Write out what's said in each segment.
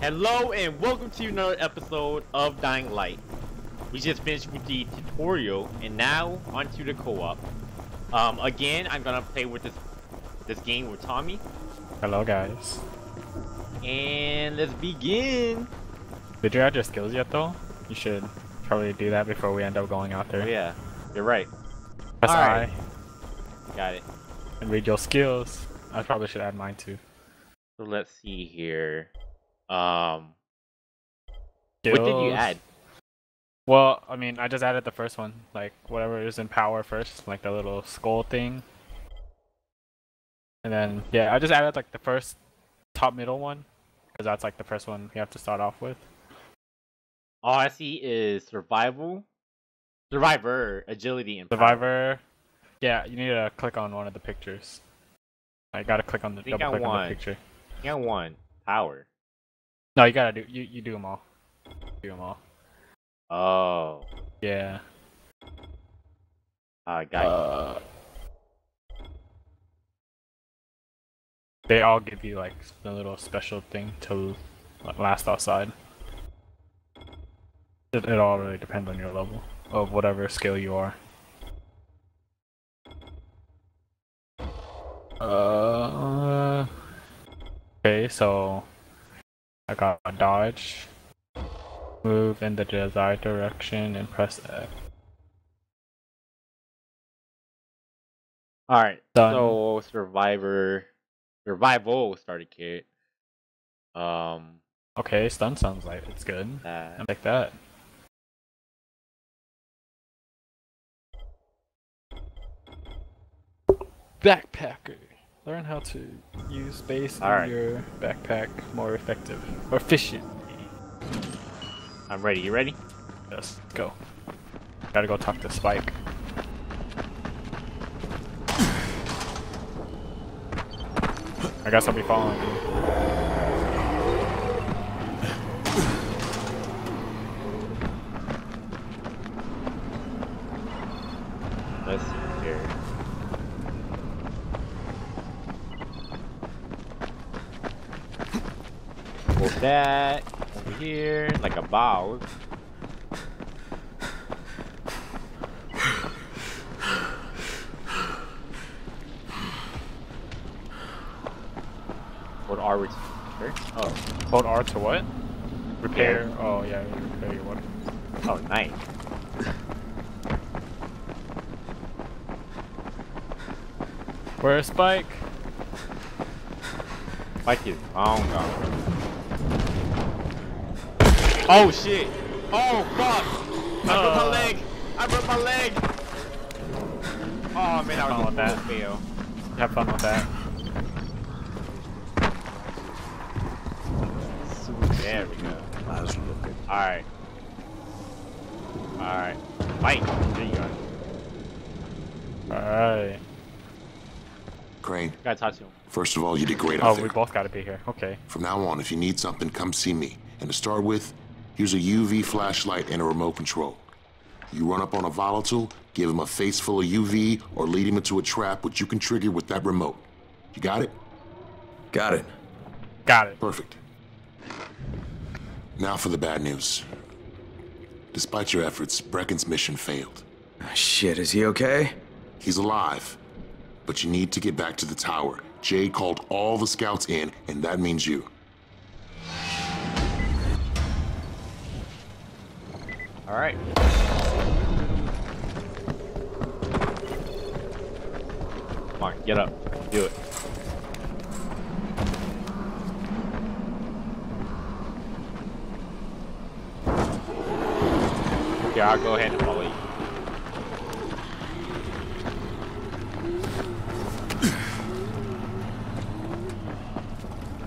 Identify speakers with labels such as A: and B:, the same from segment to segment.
A: Hello and welcome to another episode of Dying Light. We just finished with the tutorial and now onto the co-op. Um, again, I'm gonna play with this this game with Tommy.
B: Hello guys.
A: And let's begin.
B: Did you add your skills yet though? You should probably do that before we end up going out there.
A: Oh yeah, you're right.
B: Press
A: Alright.
B: I
A: Got it.
B: and read your skills. I probably should add mine too.
A: So let's see here. Um, what did you add?
B: Well, I mean, I just added the first one, like whatever is in power first, like the little skull thing. And then yeah, I just added like the first top middle one, because that's like the first one you have to start off with.
A: All I see is survival, survivor, agility, and power.
B: Survivor. Yeah, you need to click on one of the pictures. I gotta click on the
A: think
B: double
A: I
B: click on the picture.
A: I got one. Power.
B: No, you gotta do you you do them all. Do them all.
A: Oh,
B: Yeah.
A: I got
B: Uh, they all give you like a little special thing to last outside. It, it all really depends on your level of whatever skill you are. Uh, okay, so I got a dodge, move in the desired direction, and press F.
A: All right. So survivor, survival starter kit. Um,
B: Okay, stun sounds like it's good.
A: uh,
B: I like that. Backpacker. Learn how to use space in
A: Alright.
B: your backpack more effective. Or efficient.
A: I'm ready. You ready?
B: Yes, go. Gotta go talk to Spike. I guess I'll be following you.
A: Let's see here. Hold that over here like a bow. Hold R with Oh,
B: Hold R to what? Repair. Oh yeah, repair your weapon.
A: oh, nice.
B: Where's Spike?
A: Like his own gun. Oh shit! Oh fuck! I broke my
B: Uh.
A: leg! I broke my leg! Oh man, I
B: Fun
A: was
B: with
A: that
B: that.
A: fail.
B: Have fun with that.
A: There we go. Alright. Alright. Fight! There you go.
B: Alright.
C: Crane,
A: Gotta talk to him.
C: first of all, you did great
B: Oh,
C: out
B: we both gotta be here. Okay.
C: From now on, if you need something, come see me. And to start with, here's a UV flashlight and a remote control. You run up on a volatile, give him a face full of UV, or lead him into a trap which you can trigger with that remote. You got it?
D: Got it.
B: Got it.
C: Perfect. Now for the bad news. Despite your efforts, Brecken's mission failed.
D: Ah, shit, is he okay?
C: He's alive, but you need to get back to the tower. Jay called all the scouts in, and that means you.
A: Alright. Come on, get up. Do it. Okay, I'll go ahead and follow you.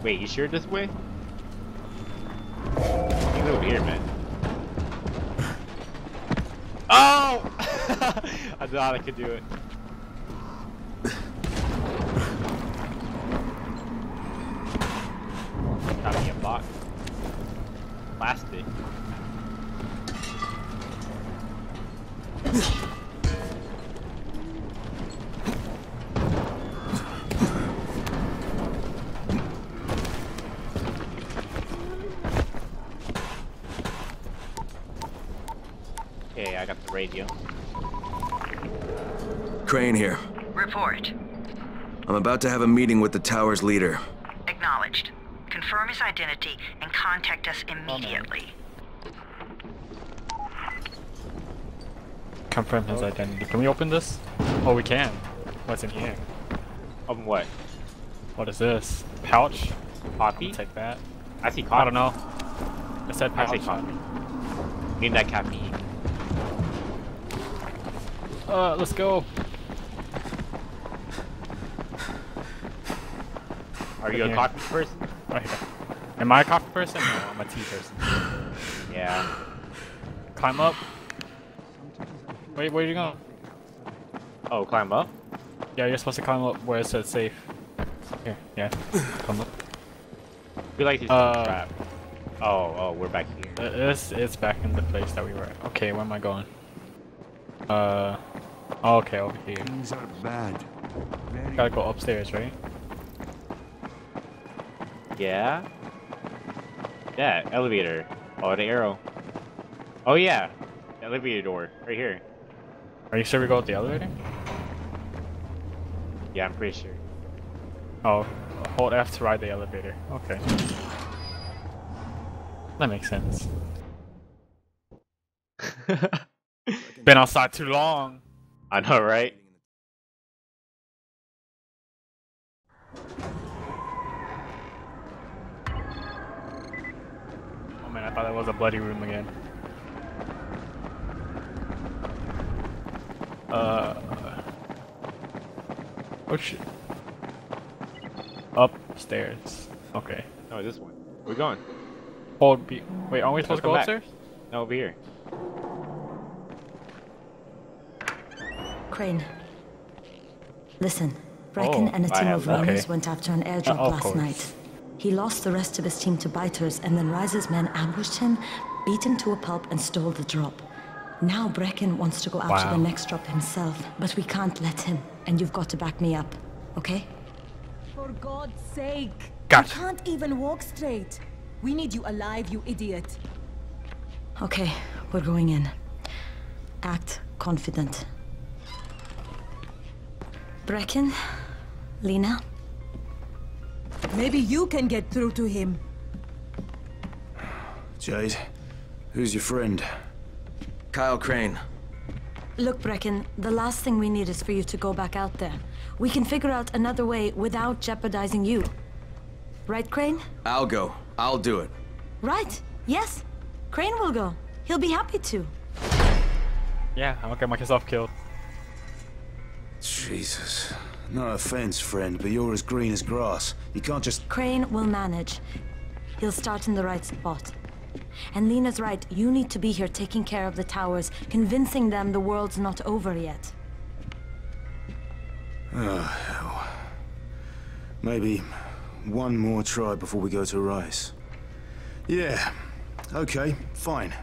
A: Wait, you sure this way? He's over here, man. Oh! I thought I could do it. Got me a box. Plastic.
D: About to have a meeting with the tower's leader.
E: Acknowledged. Confirm his identity and contact us immediately.
B: Confirm his identity. Can we open this? Oh, we can. What's in here?
A: Um, what?
B: What is this? Pouch?
A: Coffee?
B: Take that.
A: I see coffee.
B: I don't know. It said
A: I
B: pouch.
A: see coffee. Need that caffeine.
B: Uh, let's go.
A: Are you a coffee person?
B: Right here. Am I a coffee person? No, I'm a tea person.
A: Yeah.
B: Climb up. Wait, where are you going?
A: Oh, climb up?
B: Yeah, you're supposed to climb up where it says safe. Here, yeah. Climb up.
A: We like to
B: Uh,
A: trap. Oh, oh, we're back here.
B: Uh, It's, it's back in the place that we were at. Okay, where am I going? Uh, oh, okay, over here.
F: Things are bad. Very
B: Gotta go upstairs, right?
A: Yeah. Yeah, elevator. Oh, the arrow. Oh yeah, elevator door right here.
B: Are you sure we go up the elevator?
A: Yeah, I'm pretty sure.
B: Oh, hold F to ride the elevator. Okay. That makes sense. Been outside too long.
A: I know, right?
B: Oh man, I thought that was a bloody room again. Uh. Oh shit. Upstairs. Okay.
A: No, this one. We're going.
B: Hold B. Wait, aren't we supposed to go
A: back.
B: upstairs?
A: No, over here.
G: Crane. Listen, Brecken
B: Oh,
G: and a team of
A: that.
G: runners
B: Okay.
G: went after an airdrop
B: Uh,
G: last
B: course.
G: night. He lost the rest of his team to biters, and then Rais's men ambushed him, beat him to a pulp, and stole the drop. Now Brecken wants to go after
B: Wow.
G: the next drop himself, but we can't let him, and you've got to back me up, okay?
H: For God's sake!
B: Gotcha.
H: You can't even walk straight. We need you alive, you idiot.
G: Okay, we're going in. Act confident. Brecken? Lena?
H: Maybe you can get through to him.
F: Jade, who's your friend?
D: Kyle Crane.
G: Look, Brecken, the last thing we need is for you to go back out there. We can figure out another way without jeopardizing you. Right, Crane?
D: I'll go. I'll do it.
G: Right. Yes. Crane will go. He'll be happy to.
B: Yeah, I'll get myself killed.
F: Jesus. No offense, friend, but you're as green as grass. You can't just.
G: Crane will manage. He'll start in the right spot. And Lena's right. You need to be here taking care of the towers, convincing them the world's not over yet.
F: Ah, Maybe one more try before we go to Rais. Yeah. Okay, fine.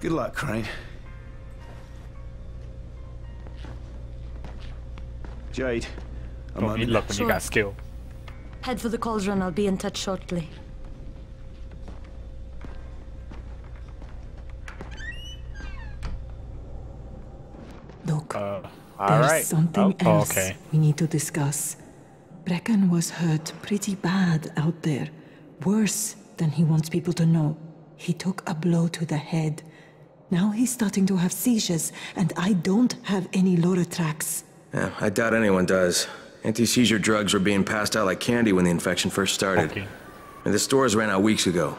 F: Good luck, Crane. Jade, a
B: Don't need luck when you got skill.
G: Head for the cauldron. I'll be in touch shortly.
I: Look,
B: Uh,
A: All
I: there's
A: right.
I: something
B: Oh,
I: else
B: okay.
I: we need to discuss. Brecken was hurt pretty bad out there. Worse than he wants people to know. He took a blow to the head. Now he's starting to have seizures, and I don't have any Loratrax.
D: Yeah, I doubt anyone does. Anti-seizure drugs were being passed out like candy when the infection first started.
B: Okay.
D: And the stores ran out weeks ago.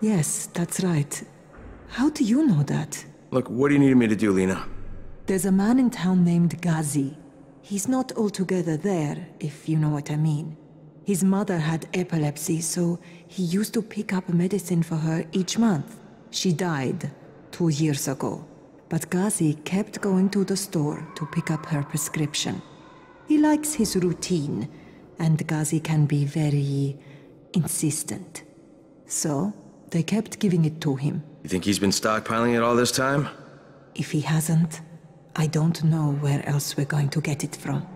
I: Yes, that's right. How do you know that?
D: Look, what do you need me to do, Lena?
I: There's a man in town named Ghazi. He's not altogether there, if you know what I mean. His mother had epilepsy, so he used to pick up medicine for her each month. She died two years ago, but Ghazi kept going to the store to pick up her prescription. He likes his routine, and Ghazi can be very insistent. So, they kept giving it to him.
D: You think he's been stockpiling it all this time?
I: If he hasn't, I don't know where else we're going to get it from.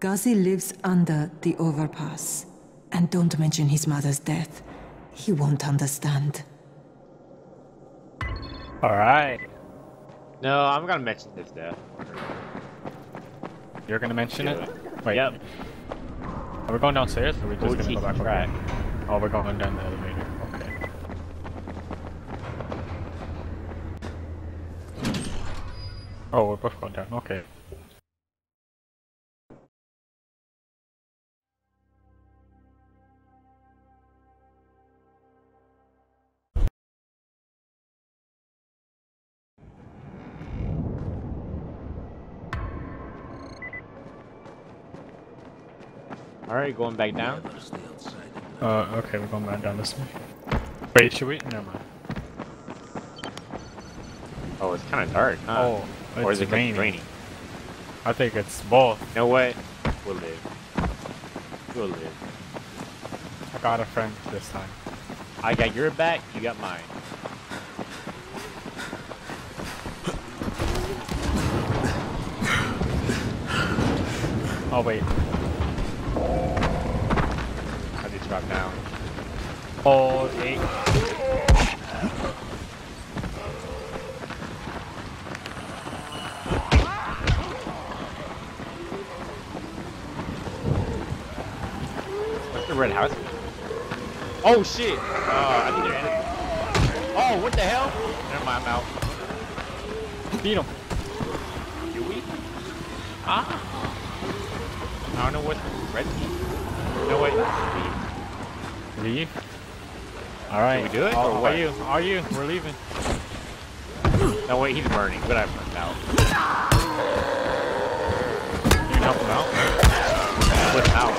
I: Ghazi lives under the overpass. And don't mention his mother's death. He won't understand.
B: Alright.
A: No, I'm gonna mention this death.
B: You're gonna mention it? Wait.
A: Yep.
B: Are we going downstairs or are we just gonna go back
A: track.
B: Oh, we're going down the elevator. Okay. Oh, we're both going down. Okay.
A: Alright, going back down.
B: Uh, okay, we're going back down this way. Wait, should we? Never mind.
A: Oh, it's kind of dark, huh?
B: Oh,
A: or is it
B: raining.
A: raining?
B: I think it's both.
A: You know what? We'll live. We'll live.
B: I got a friend this time.
A: I got your back, you got mine.
B: Oh, wait.
A: Down.
B: Oh, eight.
A: What's the red house? Oh shit! Uh, I think they're enemies. Oh, what the hell? Never mind, I'm out.
B: Beat him.
A: Do we? Ah. I don't know what red team. No wait. Leave.
B: Alright.
A: Can we do it,
B: Are,
A: or
B: are you? Are you? We're leaving.
A: No wait, he's burning. But I burned out.
B: You can help him out.
A: Put him out.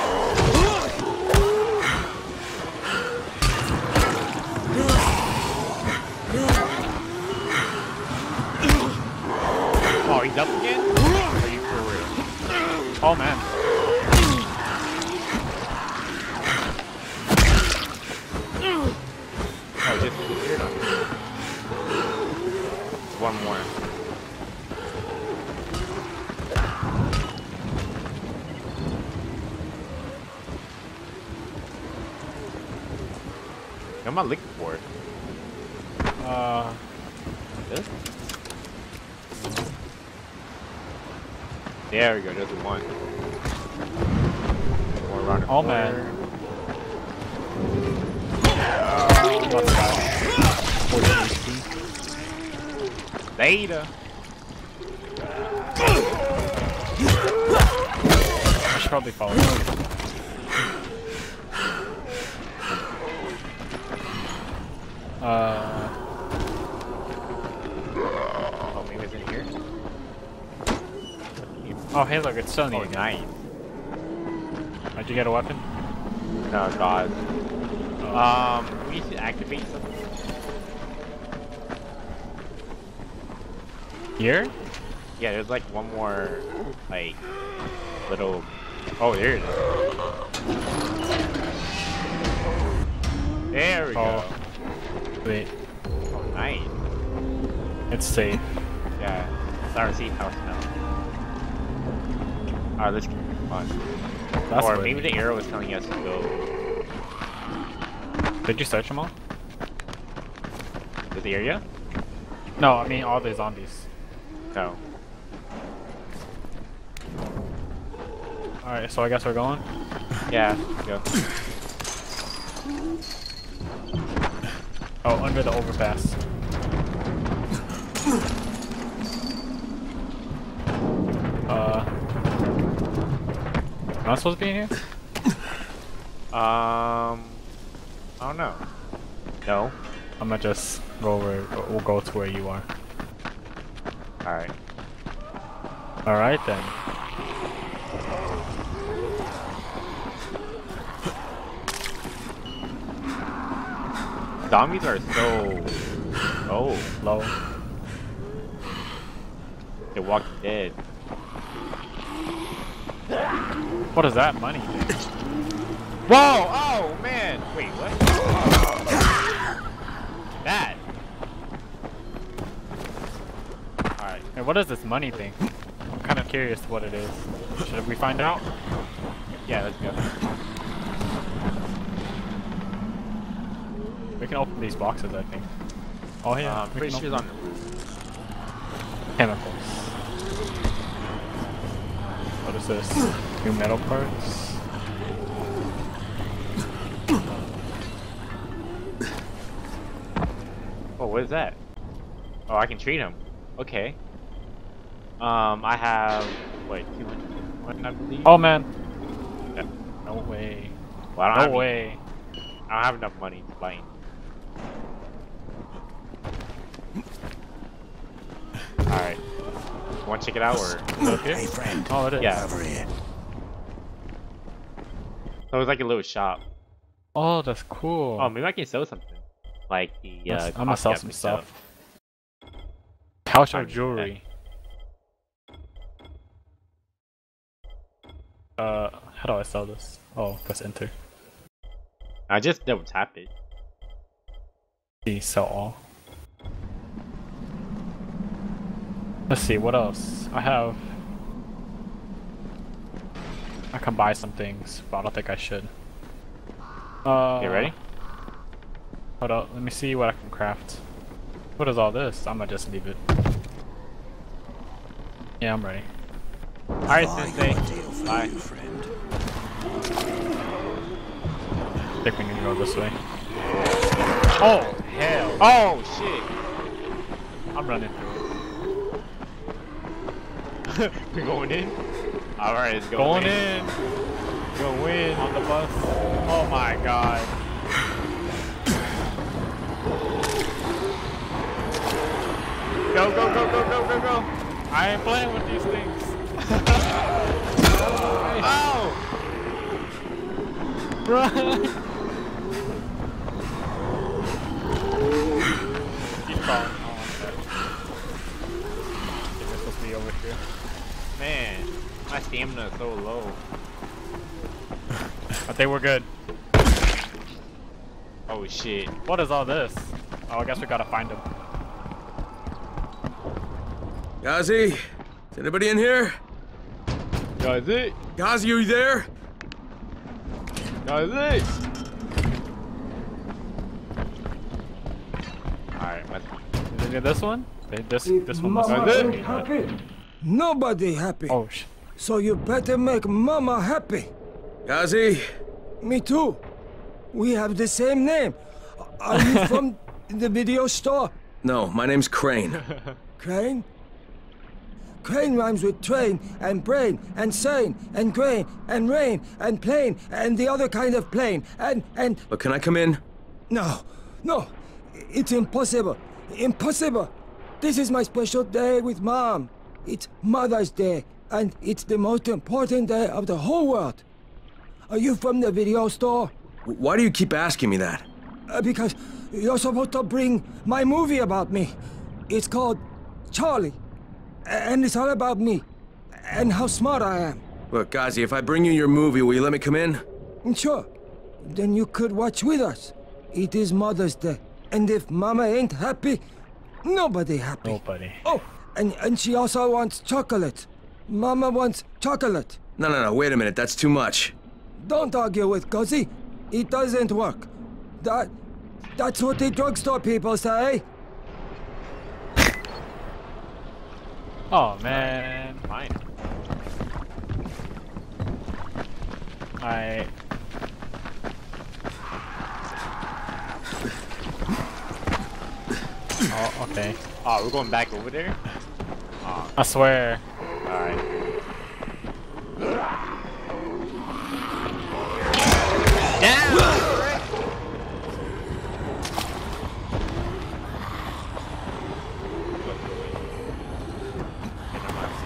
A: Oh, he's up again? Are you for real?
B: Oh, man.
A: Oh, just disappeared on me. One more. What am I looking for?
B: Uh,
A: This? There we go, there's one. More around
B: Oh, man. not bad. 14 HP.
A: Later.
B: I should probably follow oh, hey, look, it's Sunny
A: Oh,
B: again.
A: nice.
B: Did you get a weapon?
A: No, God. Um, we need to activate something.
B: Here?
A: Yeah, there's like one more, like, little. Oh, there it is. There we
B: Oh.
A: go.
B: Wait,
A: Oh, nice.
B: it's safe.
A: Yeah. Sorry, see house. Alright, let's keep it.
B: That's
A: or maybe the arrow is telling us to go.
B: Did you search them all?
A: the area?
B: No, I mean all the zombies.
A: No.
B: Alright, so I guess we're going?
A: Yeah, go.
B: Oh, under the overpass. Am I supposed to be in here?
A: Um, I don't know. No.
B: I'm gonna just go over. We'll go to where you are.
A: Alright.
B: All right then.
A: Zombies are so. Oh,
B: Low.
A: The Walking Dead.
B: What is that money thing?
A: Whoa! Oh man! Wait, what? That. Alright.
B: Hey, what is this money thing? I'm kind of curious what it is. Should we find out?
A: Yeah, let's go.
B: We can open these boxes, I think. Oh yeah.
A: Uh, I'm pretty sure it's on the roof.
B: chemicals. What is this? New metal parts.
A: Oh, what is that? Oh, I can treat him. Okay. Um, I have wait, 200, I believe.
B: Oh man.
A: Yeah.
B: No way.
A: Well, I don't
B: No
A: have any-
B: way.
A: I don't have enough money to buy. any. All right. Want to check it out or?
B: Okay.
F: Hey, friend.
B: Oh, it is.
A: Yeah.
F: Over here.
A: So it's like a little shop.
B: Oh, that's cool.
A: Oh, maybe I can sell something. Like the uh,
B: I'm gonna sell some
A: and
B: stuff. Couch
A: I
B: or jewelry. Uh, how do I sell this? Oh, press enter.
A: I just double tap it.
B: See, sell all. Let's see, what else? I have... I can buy some things, but I don't think I should. Uh,
A: You ready?
B: Hold up, let me see what I can craft. What is all this? I'm gonna just leave it. Yeah, I'm ready.
A: Alright,
F: I
A: Sensei.
F: got a deal for
A: Bye.
F: you, friend.
B: I think we need to go this way. Oh, hell.
A: Oh shit!
B: I'm running through it.
A: We're going in. All right, let's go.
B: Going in. Go in on the bus. Oh my god.
A: Go go go go go go go!
B: I ain't playing with these things.
A: Oh!
B: Run. Keep falling. Oh, okay. We're supposed to be over here.
A: Man, my stamina is so low.
B: I think we're good.
A: Oh shit!
B: What is all this? Oh, I guess we gotta find him.
D: Ghazi? Is anybody in here?
A: That's it.
D: Ghazi, are you there?
A: That's it. All right, let's.
B: Is it this one? This this one must
A: That's
B: be
A: it.
J: happy? Nobody happy.
B: Oh sh.
J: So you better make Mama happy.
D: Ghazi?
J: Me too. We have the same name. Are you from the video store?
D: No, my name's Crane.
J: Crane? Crane rhymes with train and brain and sane and grain and rain and plane and the other kind of plane and and
D: But can I come in?
J: no, no, it's impossible, impossible. This is my special day with Mom. It's Mother's Day and it's the most important day of the whole world. Are you from the video store?
D: Why do you keep asking me that?
J: Uh, because you're supposed to bring my movie about me. It's called Charlie. And it's all about me. And how smart I am.
D: Look, Ghazi, if I bring you your movie, will you let me come in?
J: Sure. Then you could watch with us. It is Mother's Day. And if Mama ain't happy, nobody happy.
B: Nobody.
J: Oh, and, and she also wants chocolate. Mama wants chocolate.
D: No, no, no, wait a minute, that's too much.
J: Don't argue with Ghazi. It doesn't work. That, that's what the drugstore people say.
B: Oh man.
A: Fine.
B: Alright. Oh, okay.
A: Oh, we're going back over there.
B: I swear.
A: All right. Down.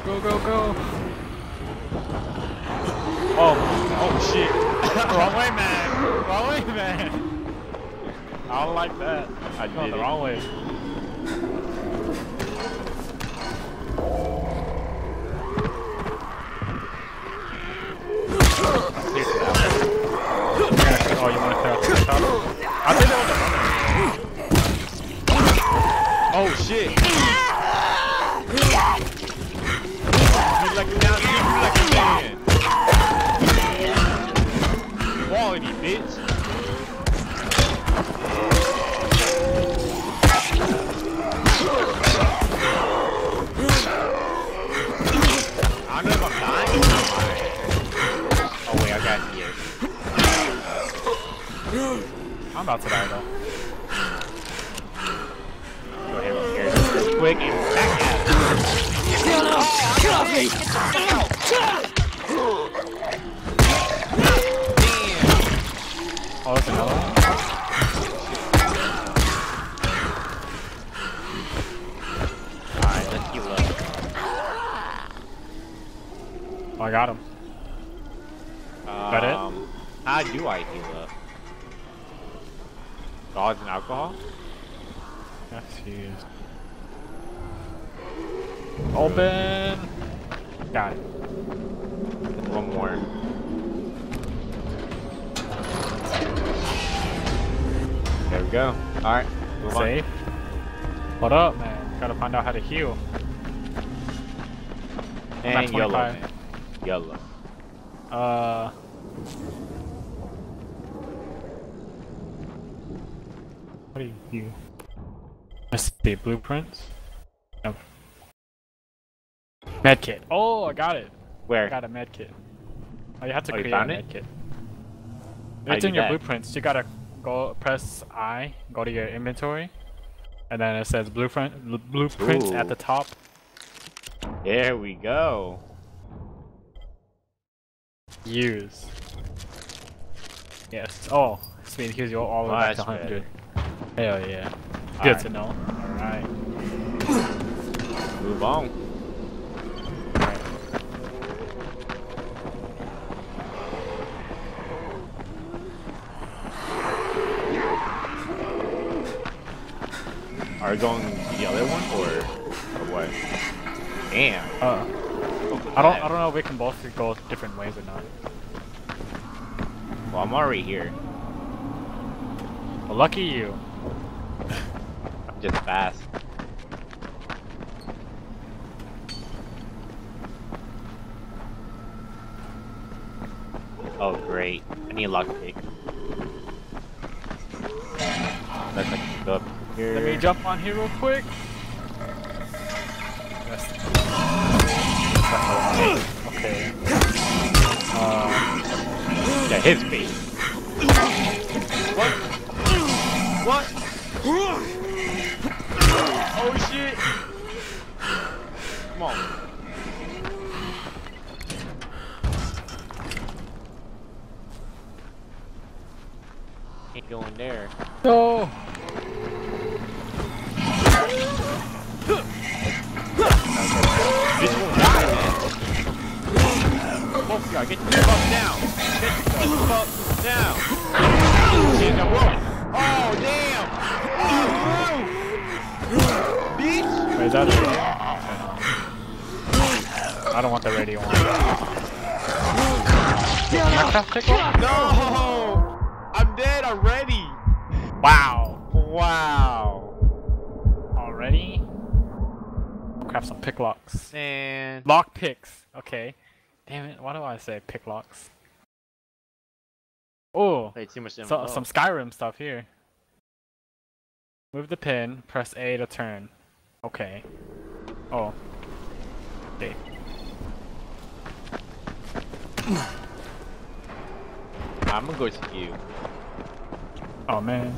B: Go, go, go.
A: Oh, oh shit.
B: Wrong way, man. Wrong way, man. I don't like that.
A: I
B: Going
A: did
B: the wrong way. Oh shit. you let him down, you let him down. Quality, bitch. i'm dying, I'm
A: oh,
B: I'm about to die though.
A: Quick and back at it.
J: Get off me!
B: Oh, there's another one.
A: Alright, let's heal up.
B: Oh, I got him. that it?
A: Um, How do I heal up? Gauze and alcohol?
B: That's used. Open. Got it.
A: One more. There we go. Alright. move on.
B: Safe. What up, man? Gotta find out how to heal.
A: And yellow. Man. Yellow.
B: Uh. What do you do? Let's see, blueprints. No. Medkit. Oh, I got it.
A: Where?
B: I got a medkit. Oh, you have to
A: Oh,
B: create a
A: found it?
B: medkit.
A: How'd
B: It's in your
A: that?
B: blueprints. You gotta go press I, go to your inventory, and then it says blueprint bl- blueprints at the top.
A: There we go.
B: Use. Yes. Oh, sweet. Here's your all the way back to 100.
A: better.
B: Hell yeah. Good
A: Alright.
B: to know. Alright.
A: Move on. Are we going the other one or or what? Damn.
B: Uh, I don't. I don't know if we can both go different ways or not.
A: Well, I'm already here.
B: Well, lucky you.
A: I'm just fast. Oh great! I need a lockpick. Let's like go up here.
B: Let me jump on here real quick. Okay. Uh,
A: Yeah, his face. What? What? Oh shit! Come on. Ain't going there.
B: no.
A: Get the fuck down. Get the fuck down. Whoa. Oh, damn. Oh, bitch.
B: Wait, is that a radio? I don't want the radio on.
A: No! I'm dead already.
B: Wow.
A: Wow.
B: Already? Craft some picklocks.
A: And...
B: Lock picks. Okay. Damn it. Why do I say pick locks? Oh,
A: too much
B: so,
A: oh.
B: some Skyrim stuff here. Move the pin. Press A to turn. Okay. Oh. Okay.
A: I'm gonna go to you.
B: Oh man.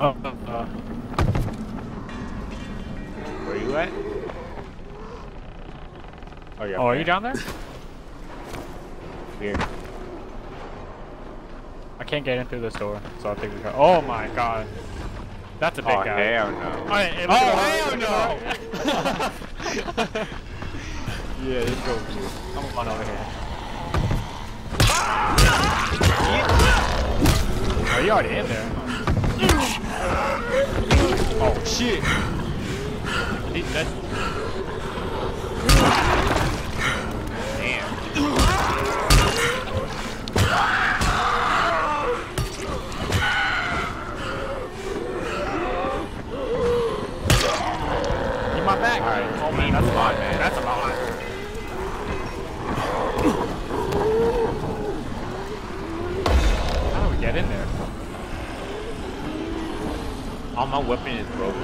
B: Oh, uh,
A: Where you at? Oh, you're
B: oh, you down there?
A: Here.
B: I can't get in through this door, so I think we go. Oh my god. That's a big
A: Oh,
B: guy.
A: hell no.
B: Alright, hey,
A: Oh,
B: let's go.
A: hell no!
B: yeah, let's go. I'm going over here. Oh, you already in there.
A: Oh, shit. He's dead. Damn.
B: Get my back.
A: Alright,
B: Oh
A: me
B: man, that's
A: move on, man. All my weapon is broken.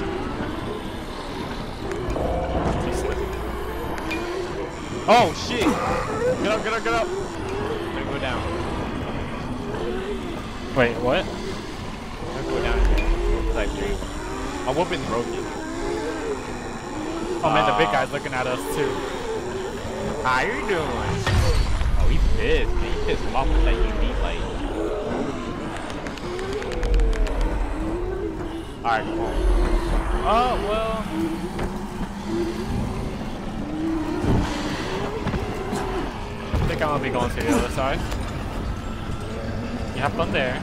A: Oh shit! Get up, get up, get up! I'm gonna go down.
B: Wait, what?
A: I'm gonna go down here. It's like three. My weapon's broken.
B: Oh man, the big
A: Uh,
B: guy's looking at us too.
A: How you doing? Oh, he's pissed. Man. He pissed off with that UV light. Alright, come on.
B: Oh well. I think I'm gonna be going to the other side. You have fun there.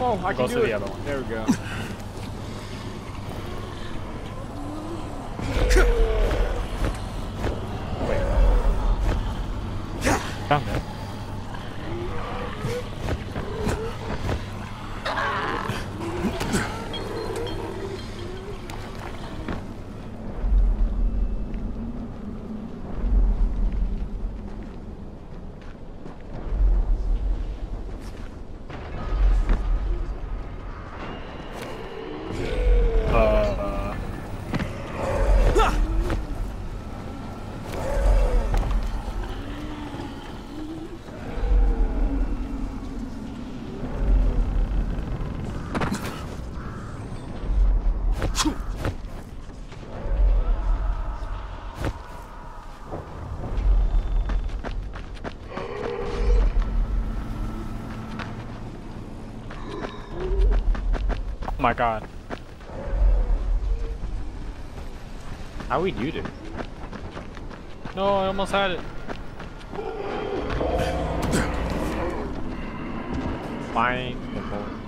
A: Oh, I
B: Go
A: can
B: to
A: do
B: the other one.
A: There we go.
B: My god.
A: How we do this?
B: No, I almost had it.
A: Find the phone.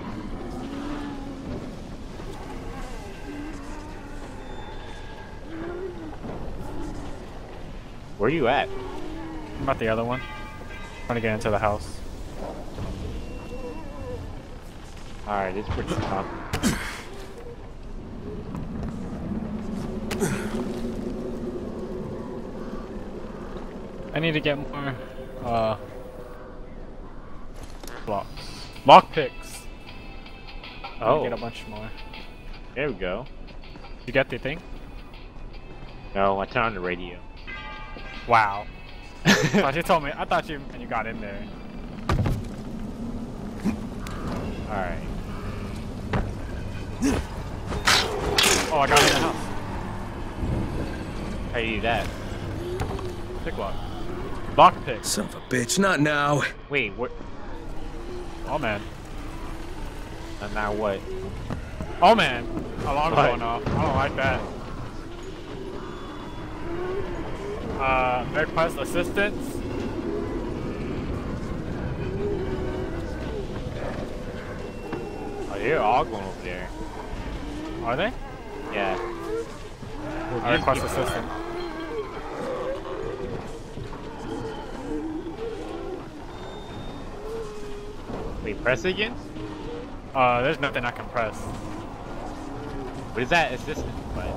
A: Where are you at?
B: I'm at the other one. Trying to get into the house.
A: Alright, it's pretty tough.
B: Need to get more, uh, blocks. Lock picks.
A: Oh.
B: Get a bunch more.
A: There we go.
B: You got the thing?
A: No, I turned on the radio.
B: Wow. I thought you told me. I thought you and you got in there.
A: Alright.
B: Oh, I got in the house.
A: How do you do that?
B: Pick lock. Lock pick.
D: Son of a bitch, not now.
A: Wait, what?
B: Oh man.
A: And now what?
B: Oh man. Alarm
A: What?
B: going off. I don't like that. Uh, request assistance.
A: Oh, they're all going over there.
B: Are they?
A: Yeah.
B: I request assistance.
A: Press again?
B: Uh, there's nothing I can press.
A: What is that assistant button?